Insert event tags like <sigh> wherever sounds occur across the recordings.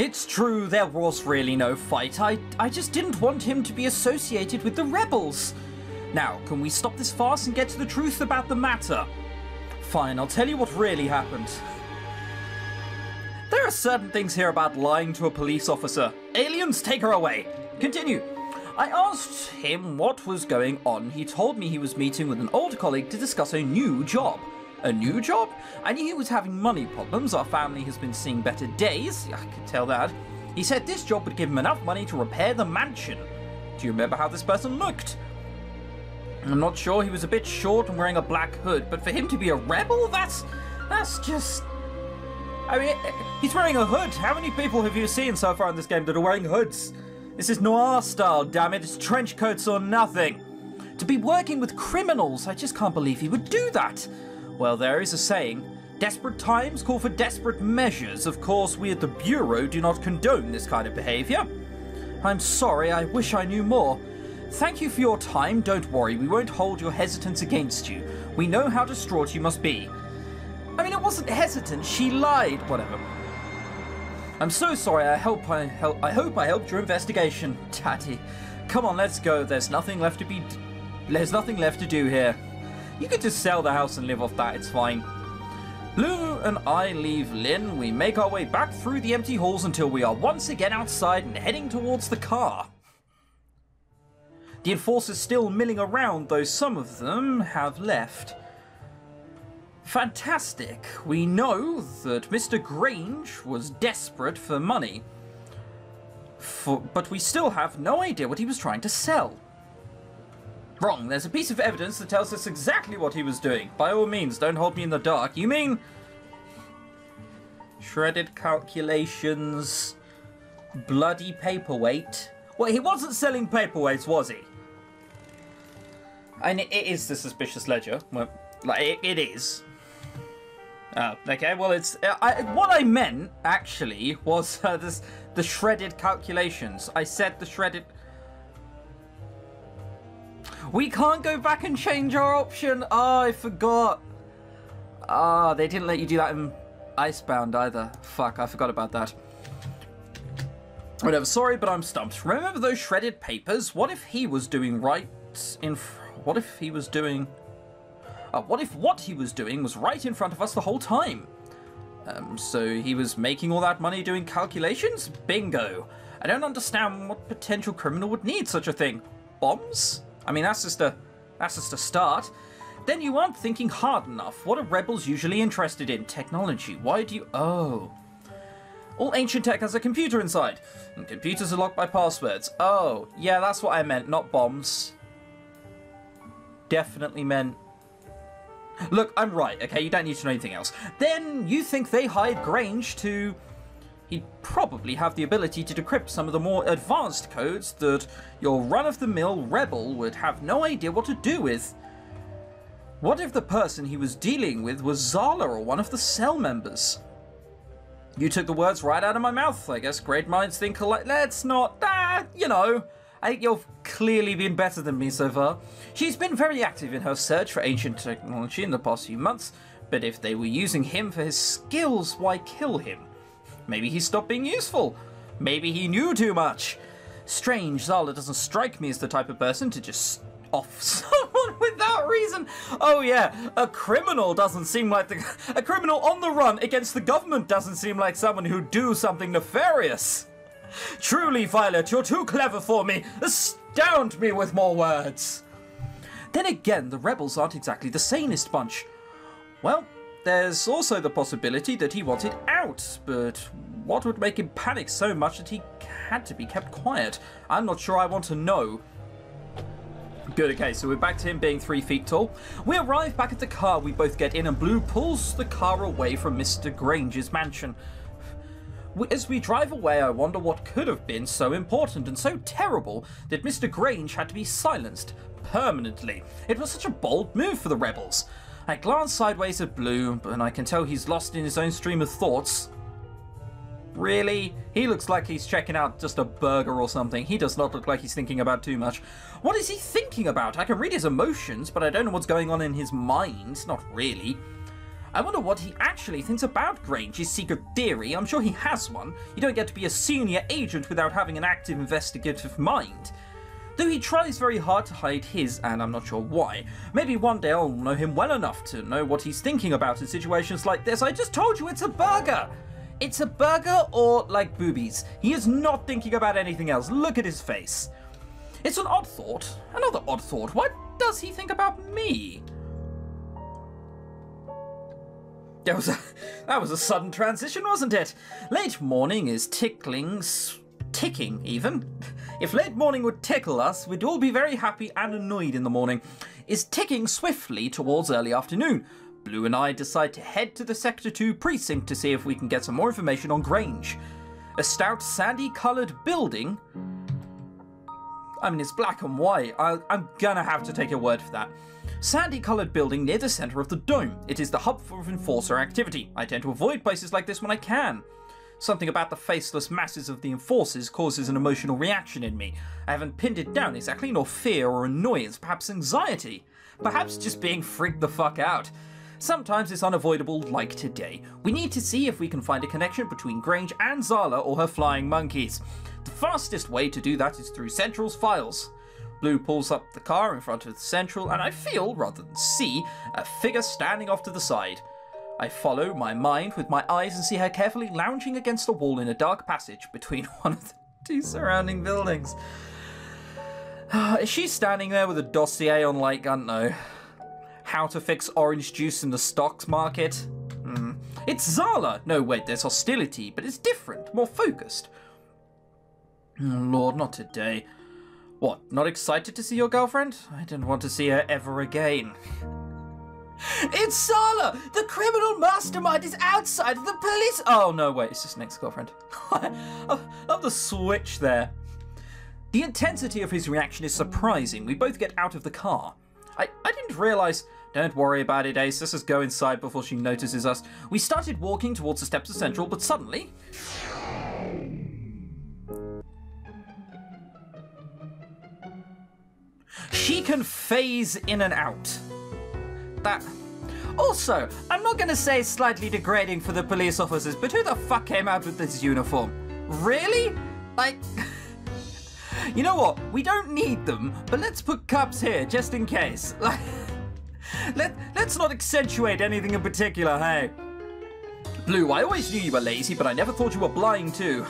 It's true, there was really no fight. I, I just didn't want him to be associated with the rebels. Now, can we stop this farce and get to the truth about the matter? Fine, I'll tell you what really happened. There are certain things here about lying to a police officer. Aliens, take her away. Continue. I asked him what was going on. He told me he was meeting with an old colleague to discuss a new job. A new job? I knew he was having money problems. Our family has been seeing better days. I could tell that. He said this job would give him enough money to repair the mansion. Do you remember how this person looked? I'm not sure. He was a bit short and wearing a black hood, but for him to be a rebel, that's that's just. I mean, he's wearing a hood. How many people have you seen so far in this game that are wearing hoods? This is noir style, damn it. It's trench coats or nothing. To be working with criminals, I just can't believe he would do that. Well, there is a saying desperate times call for desperate measures. Of course, we at the Bureau do not condone this kind of behaviour. I'm sorry, I wish I knew more. Thank you for your time. Don't worry, we won't hold your hesitance against you. We know how distraught you must be. I mean, it wasn't hesitant. She lied. Whatever. I'm so sorry. I hope I help. I hope I helped your investigation, Tatty. Come on, let's go. There's nothing left to be. There's nothing left to do here. You could just sell the house and live off that. It's fine. Blue and I leave Lynn. We make our way back through the empty halls until we are once again outside and heading towards the car. The enforcers still milling around, though some of them have left. Fantastic. We know that Mr. Grange was desperate for money, for, but we still have no idea what he was trying to sell. Wrong. There's a piece of evidence that tells us exactly what he was doing. By all means, don't hold me in the dark. You mean... Shredded calculations... Bloody paperweight... Well, he wasn't selling paperweights, was he? And it is the suspicious ledger. Well, like, it, it is. Oh, okay. Well, it's uh, I, what I meant actually was uh, this the shredded calculations. I said the shredded. We can't go back and change our option. Oh, I forgot. Ah, oh, they didn't let you do that in Icebound either. Fuck, I forgot about that. Whatever. Sorry, but I'm stumped. Remember those shredded papers? What if he was doing right in? What if he was doing? Uh, what if what he was doing was right in front of us the whole time? Um, so he was making all that money doing calculations? Bingo. I don't understand what potential criminal would need such a thing. Bombs? I mean, that's just a that's just a start. Then you aren't thinking hard enough. What are rebels usually interested in? Technology. Why do you... Oh. All ancient tech has a computer inside. And computers are locked by passwords. Oh, yeah, that's what I meant, not bombs. Definitely meant Look, I'm right, okay? You don't need to know anything else. Then you think they hired Grange to... He'd probably have the ability to decrypt some of the more advanced codes that your run-of-the-mill rebel would have no idea what to do with. What if the person he was dealing with was Zala or one of the cell members? You took the words right out of my mouth. I guess great minds think alike. Let's not, ah, you know. I think you've clearly been better than me so far. She's been very active in her search for ancient technology in the past few months, but if they were using him for his skills, why kill him? Maybe he stopped being useful. Maybe he knew too much. Strange, Zala doesn't strike me as the type of person to just off <laughs> someone without reason. Oh yeah, a criminal doesn't seem like the <laughs> a criminal on the run against the government doesn't seem like someone who'd do something nefarious. Truly, Violet, you're too clever for me. Astound me with more words. Then again, the rebels aren't exactly the sanest bunch. Well, there's also the possibility that he wanted out, but what would make him panic so much that he had to be kept quiet? I'm not sure I want to know. Good, okay, so we're back to him being three feet tall. We arrive back at the car, we both get in, and Blue pulls the car away from Mr. Grange's mansion. As we drive away, I wonder what could have been so important and so terrible that Mr. Grange had to be silenced permanently. It was such a bold move for the rebels. I glance sideways at Blue, and I can tell he's lost in his own stream of thoughts. Really? He looks like he's checking out just a burger or something. He does not look like he's thinking about too much. What is he thinking about? I can read his emotions, but I don't know what's going on in his mind. Not really. I wonder what he actually thinks about Grange, his secret theory. I'm sure he has one. You don't get to be a senior agent without having an active investigative mind. Though he tries very hard to hide his, and I'm not sure why. Maybe one day I'll know him well enough to know what he's thinking about in situations like this. I just told you it's a burger! It's a burger or like boobies. He is not thinking about anything else. Look at his face. It's an odd thought. Another odd thought. What does he think about me? That was a, <laughs> that was a sudden transition, wasn't it? Late morning is tickling, ticking even. If late morning would tickle us, we'd all be very happy and annoyed in the morning. Is ticking swiftly towards early afternoon. Blue and I decide to head to the Sector 2 precinct to see if we can get some more information on Grange. A stout sandy coloured building. I mean, it's black and white. I, I'm gonna have to take your word for that. Sandy coloured building near the centre of the dome. It is the hub for enforcer activity. I tend to avoid places like this when I can. Something about the faceless masses of the enforcers causes an emotional reaction in me. I haven't pinned it down exactly, nor fear or annoyance, perhaps anxiety. Perhaps just being freaked the fuck out. Sometimes it's unavoidable, like today. We need to see if we can find a connection between Grange and Zala or her flying monkeys. The fastest way to do that is through Central's files. Blue pulls up the car in front of the Central, and I feel, rather than see, a figure standing off to the side. I follow my mind with my eyes and see her carefully lounging against a wall in a dark passage between <laughs> one of the two surrounding buildings. Is she standing there with a dossier on, like, I don't know, how to fix orange juice in the stocks market? Hmm. It's Zala! No, wait, there's hostility, but it's different, more focused. Oh, Lord, not today. What, not excited to see your girlfriend? I didn't want to see her ever again. <laughs> It's Zala! The criminal mastermind is outside of the police! Oh, no, wait, it's just an ex-girlfriend. <laughs> I love the switch there. The intensity of his reaction is surprising. We both get out of the car. I, I didn't realise... Don't worry about it, Ace. Let's just go inside before she notices us. We started walking towards the steps of Central, but suddenly... She can phase in and out. That. Also, I'm not gonna say slightly degrading for the police officers, but who the fuck came out with this uniform? Really? Like. <laughs> you know what? We don't need them, but let's put cups here just in case. <laughs> Like. Let, let's not accentuate anything in particular, hey? Blue, I always knew you were lazy, but I never thought you were blind too.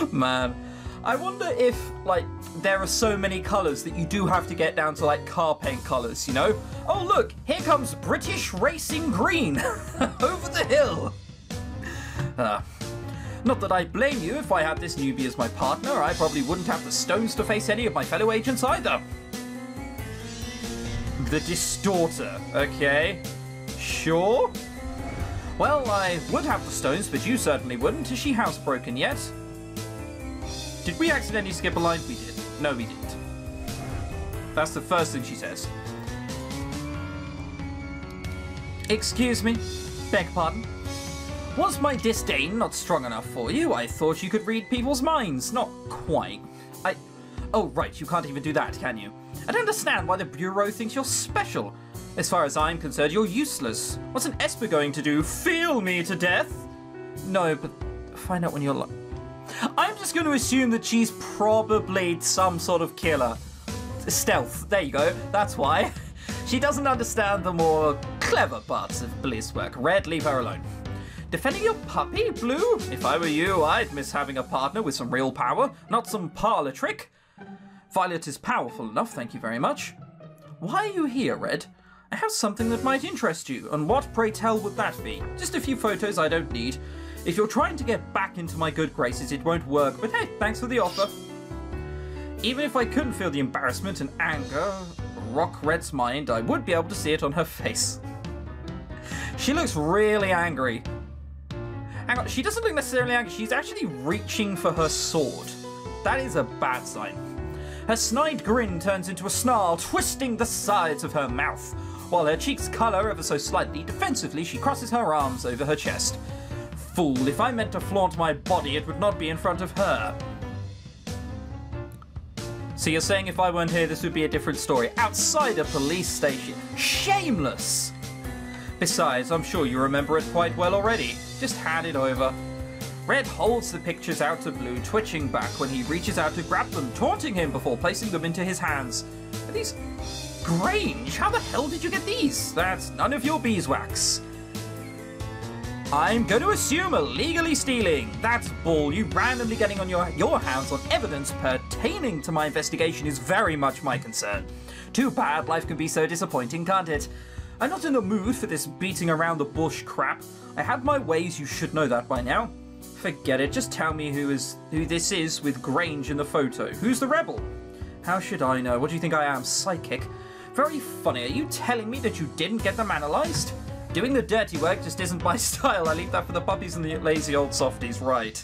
<laughs> Man, I wonder if, like, there are so many colours that you do have to get down to, like, car paint colours, you know? Oh, look, here comes British Racing Green <laughs> over the hill. Uh, not that I blame you. If I had this newbie as my partner, I probably wouldn't have the stones to face any of my fellow agents either. The Distorter, okay. Sure. Well, I would have the stones, but you certainly wouldn't. Is she housebroken yet? Did we accidentally skip a line? We did. No, we didn't. That's the first thing she says. Excuse me. Beg pardon. Was my disdain not strong enough for you? I thought you could read people's minds. Not quite. I... Oh, right, you can't even do that, can you? I don't understand why the Bureau thinks you're special. As far as I'm concerned, you're useless. What's an Esper going to do? Feel me to death? No, but find out when you're... I'm just going to assume that she's probably some sort of killer. Stealth, there you go, that's why. <laughs> She doesn't understand the more clever parts of police work. Red, leave her alone. Defending your puppy, Blue? If I were you, I'd miss having a partner with some real power, not some parlor trick. Violet is powerful enough, thank you very much. Why are you here, Red? I have something that might interest you, and what, pray tell, would that be? Just a few photos I don't need. If you're trying to get back into my good graces, it won't work, but hey, thanks for the offer. Even if I couldn't feel the embarrassment and anger rock Red's mind, I would be able to see it on her face. She looks really angry. Hang on, she doesn't look necessarily angry, she's actually reaching for her sword. That is a bad sign. Her snide grin turns into a snarl, twisting the sides of her mouth. While her cheeks colour ever so slightly, defensively she crosses her arms over her chest fool. If I meant to flaunt my body, it would not be in front of her. So you're saying if I weren't here, this would be a different story. Outside a police station. Shameless! Besides, I'm sure you remember it quite well already. Just hand it over. Red holds the pictures out to Blue, twitching back when he reaches out to grab them, taunting him before placing them into his hands. Are these Grange? How the hell did you get these? That's none of your beeswax. I'm going to assume illegally stealing. That's bull. You randomly getting on your, your hands on evidence pertaining to my investigation is very much my concern. Too bad life can be so disappointing, can't it? I'm not in the mood for this beating around the bush crap. I have my ways, you should know that by now. Forget it, just tell me who is who this is with Grange in the photo. Who's the rebel? How should I know? What do you think I am, psychic? Very funny, are you telling me that you didn't get them analysed? Doing the dirty work just isn't my <laughs> style. I leave that for the puppies and the lazy old softies, right.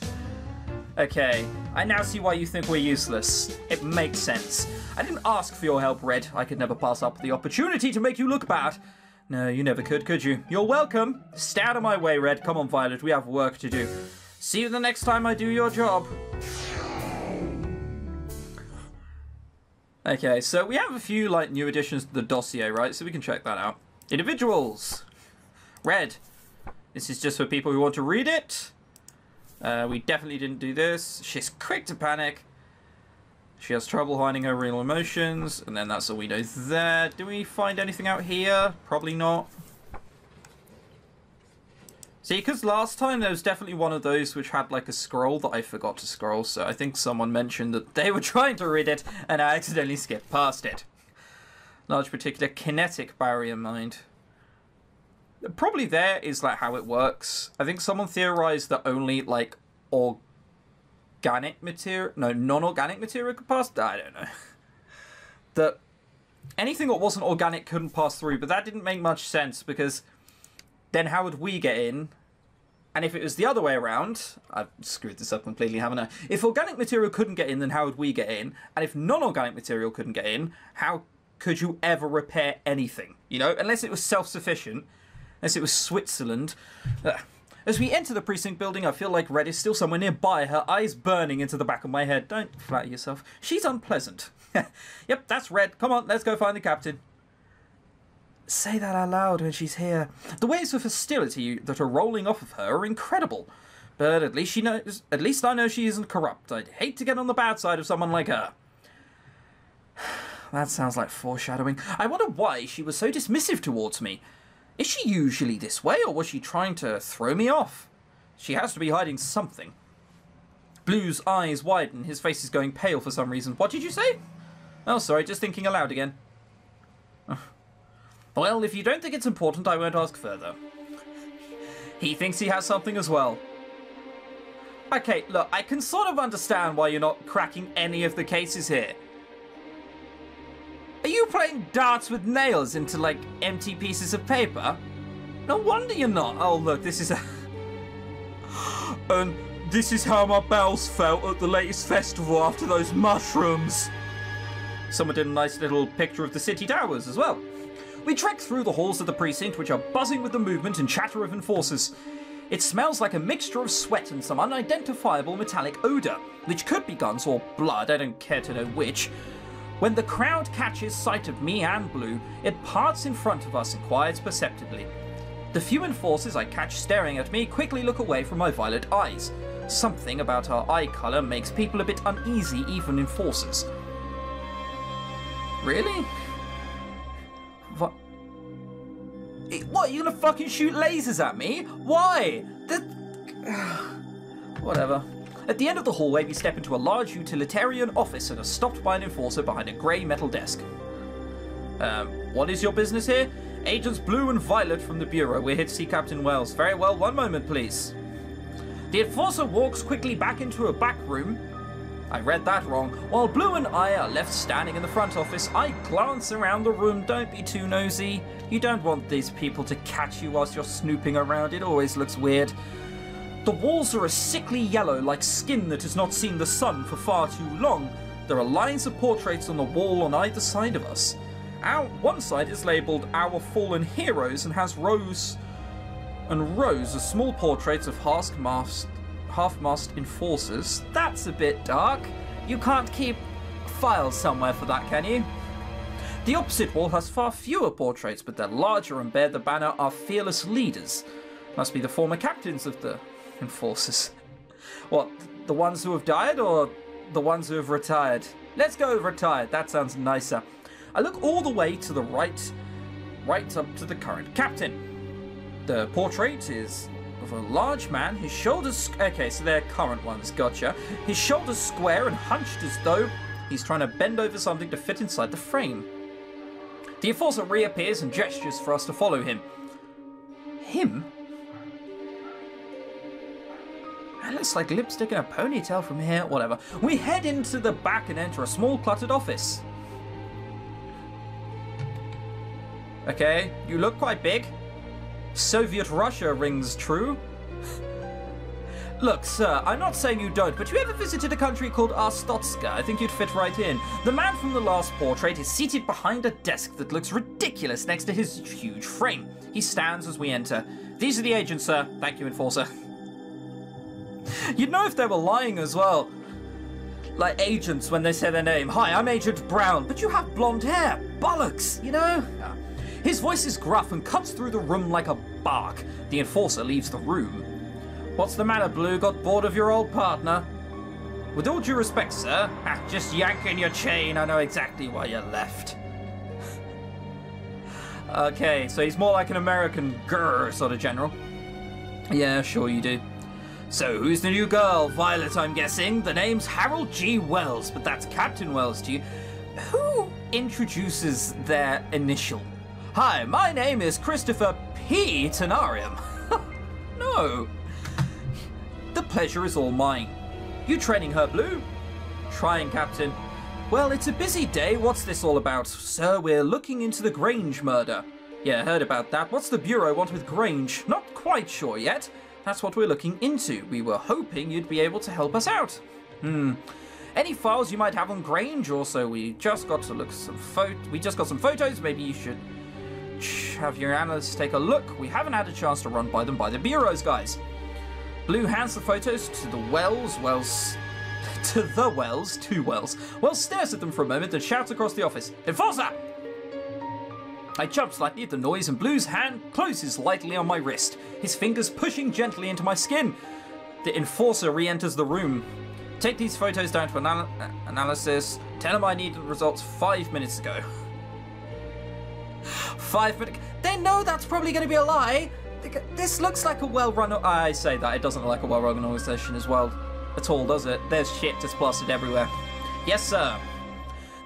Okay, I now see why you think we're useless. It makes sense. I didn't ask for your help, Red. I could never pass up the opportunity to make you look bad. No, you never could, could you? You're welcome. Stay out of my way, Red. Come on, Violet, we have work to do. See you the next time I do your job. Okay, so we have a few like new additions to the dossier, right? So we can check that out. Individuals. Red. This is just for people who want to read it. Uh, we definitely didn't do this. She's quick to panic. She has trouble hiding her real emotions. And then that's all we know there. Do we find anything out here? Probably not. See, because last time there was definitely one of those which had like a scroll that I forgot to scroll. So I think someone mentioned that they were <laughs> trying to read it and I accidentally skipped past it. Large particular kinetic barrier mind probably there is like how it works. I think someone theorized that only like organic material, no, non-organic material could pass. I don't know. <laughs> that anything that wasn't organic couldn't pass through, but that didn't make much sense because then how would we get in? And if it was the other way around, I've screwed this up completely, haven't I? If organic material couldn't get in, then how would we get in? And if non-organic material couldn't get in, how could you ever repair anything? You know, unless it was self-sufficient, as it was Switzerland. As we enter the precinct building, I feel like Red is still somewhere nearby, her eyes burning into the back of my head. Don't flatter yourself. She's unpleasant. <laughs> yep, that's Red. Come on, let's go find the captain. Say that out loud when she's here. The waves of hostility that are rolling off of her are incredible. But at least she knows. At least I know she isn't corrupt. I'd hate to get on the bad side of someone like her. <sighs> That sounds like foreshadowing. I wonder why she was so dismissive towards me. Is she usually this way, or was she trying to throw me off? She has to be hiding something. Blue's eyes widen, his face is going pale for some reason. What did you say? Oh, sorry, just thinking aloud again. <sighs> Well, if you don't think it's important, I won't ask further. He thinks he has something as well. Okay, look, I can sort of understand why you're not cracking any of the cases here. Are you playing darts with nails into, like, empty pieces of paper? No wonder you're not. Oh, look, this is a... <gasps> and this is how my bells felt at the latest festival after those mushrooms. Someone did a nice little picture of the city towers as well. We trek through the halls of the precinct, which are buzzing with the movement and chatter of enforcers. It smells like a mixture of sweat and some unidentifiable metallic odour, which could be guns or blood, I don't care to know which, when the crowd catches sight of me and Blue, it parts in front of us and quiets perceptibly. The few enforcers I catch staring at me quickly look away from my violet eyes. Something about our eye colour makes people a bit uneasy, even enforcers. Really? What? Eh, what, you gonna fucking shoot lasers at me? Why? The... <sighs> Whatever. At the end of the hallway, we step into a large utilitarian office and are stopped by an enforcer behind a grey metal desk. Um, what is your business here? Agents Blue and Violet from the Bureau. We're here to see Captain Wells. Very well, one moment, please. The enforcer walks quickly back into a back room. I read that wrong. While Blue and I are left standing in the front office, I glance around the room. Don't be too nosy. You don't want these people to catch you whilst you're snooping around. It always looks weird. The walls are a sickly yellow, like skin that has not seen the sun for far too long. There are lines of portraits on the wall on either side of us. Our one side is labelled Our Fallen Heroes and has rows and rows of small portraits of half-mast half-mast enforcers. That's a bit dark. You can't keep files somewhere for that, can you? The opposite wall has far fewer portraits, but they're larger and bear the banner Our Fearless Leaders. Must be the former captains of the Enforcers. What, the ones who have died or the ones who have retired? Let's go retired, that sounds nicer. I look all the way to the right, right up to the current captain. The portrait is of a large man, his shoulders. Okay, so they're current ones, gotcha. His shoulders square and hunched as though he's trying to bend over something to fit inside the frame. The enforcer reappears and gestures for us to follow him. Him? That looks like lipstick and a ponytail from here, whatever. We head into the back and enter a small cluttered office. Okay, you look quite big. Soviet Russia rings true. <laughs> Look, sir, I'm not saying you don't, but you ever visited a country called Arstotzka? I think you'd fit right in. The man from the last portrait is seated behind a desk that looks ridiculous next to his huge frame. He stands as we enter. These are the agents, sir. Thank you, Enforcer. <laughs> You'd know if they were lying as well. Like agents when they say their name. Hi, I'm Agent Brown, but you have blonde hair. Bollocks, you know? His voice is gruff and cuts through the room like a bark. The enforcer leaves the room. What's the matter, Blue? Got bored of your old partner? With all due respect, sir, ah, just yanking your chain. I know exactly why you left. <laughs> okay, so he's more like an American grr sort of general. Yeah, sure you do. So, who's the new girl? Violet, I'm guessing. The name's Harold G. Wells, but that's Captain Wells to you. Who introduces their initial? Hi, my name is Christopher P. Tenarium. <laughs> no. The pleasure is all mine. You training her, Blue? Trying, Captain. Well, it's a busy day. What's this all about? Sir, we're looking into the Grange murder. Yeah, heard about that. What's the Bureau want with Grange? Not quite sure yet. That's what we're looking into. We were hoping you'd be able to help us out. Hmm. Any files you might have on Grange? Also, we just got to look some photo. We just got some photos. Maybe you should have your analysts take a look. We haven't had a chance to run by them by the bureaus, guys. Blue hands the photos to the Wells. Wells. <laughs> to the Wells. Two Wells. Wells stares at them for a moment and shouts across the office Enforcer! I jump slightly at the noise and Blue's hand closes lightly on my wrist, his fingers pushing gently into my skin. The enforcer re enters the room. Take these photos down to anal analysis. Tell him I needed results five minutes ago. <sighs> five minutes. They know that's probably going to be a lie. This looks like a well-run. I say that it doesn't look like a well-run organization as well at all, does it? There's shit just plastered everywhere. Yes, sir.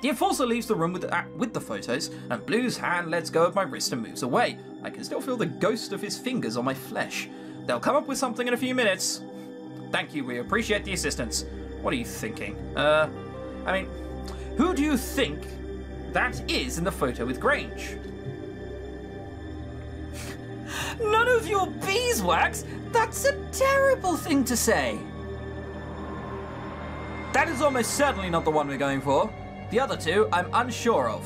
The enforcer leaves the room with the, uh, with the photos, and Blue's hand lets go of my wrist and moves away. I can still feel the ghost of his fingers on my flesh. They'll come up with something in a few minutes. Thank you, we appreciate the assistance. What are you thinking? Uh, I mean, who do you think that is in the photo with Grange? <laughs> None of your beeswax? That's a terrible thing to say. That is almost certainly not the one we're going for. The other two, I'm unsure of.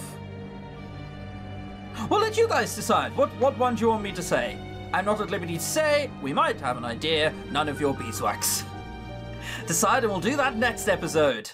Well, let you guys decide. What, what one do you want me to say? I'm not at liberty to say. We might have an idea. None of your beeswax. <laughs> Decide and we'll do that next episode.